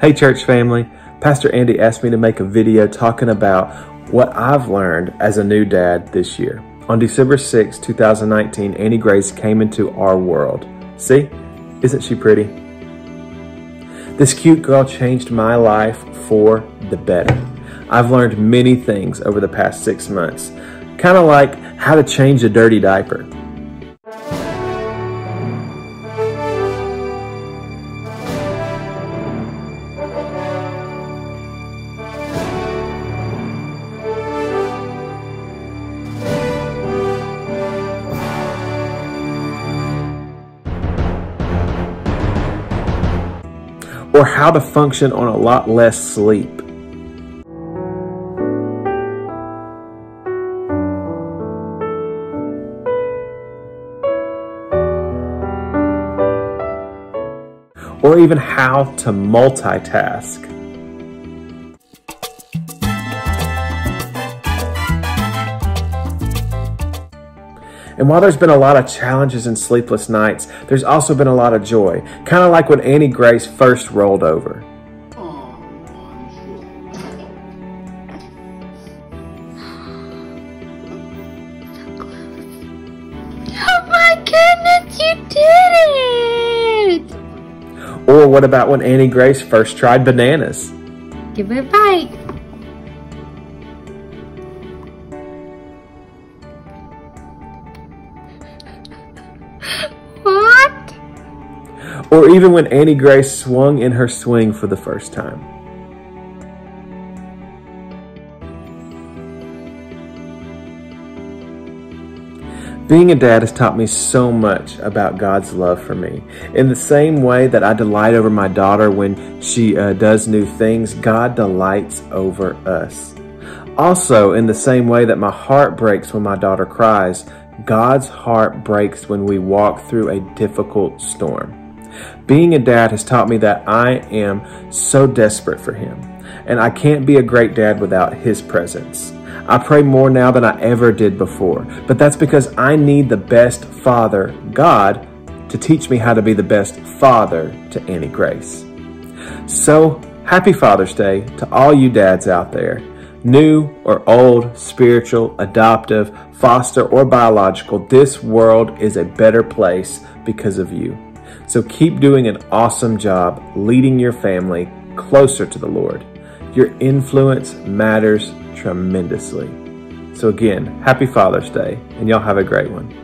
Hey, church family. Pastor Andy asked me to make a video talking about what I've learned as a new dad this year. On December 6, 2019, Annie Grace came into our world. See? Isn't she pretty? This cute girl changed my life for the better. I've learned many things over the past six months, kind of like how to change a dirty diaper. Or how to function on a lot less sleep. Or even how to multitask. And while there's been a lot of challenges and sleepless nights, there's also been a lot of joy, kind of like when Annie Grace first rolled over. Oh my goodness, you did it! Or what about when Annie Grace first tried bananas? Give it a bite. What? Or even when Annie Grace swung in her swing for the first time. Being a dad has taught me so much about God's love for me. In the same way that I delight over my daughter when she uh, does new things, God delights over us. Also, in the same way that my heart breaks when my daughter cries, God's heart breaks when we walk through a difficult storm. Being a dad has taught me that I am so desperate for Him, and I can't be a great dad without His presence. I pray more now than I ever did before, but that's because I need the best Father, God, to teach me how to be the best Father to Annie Grace. So, happy Father's Day to all you dads out there new or old, spiritual, adoptive, foster, or biological, this world is a better place because of you. So keep doing an awesome job leading your family closer to the Lord. Your influence matters tremendously. So again, happy Father's Day, and y'all have a great one.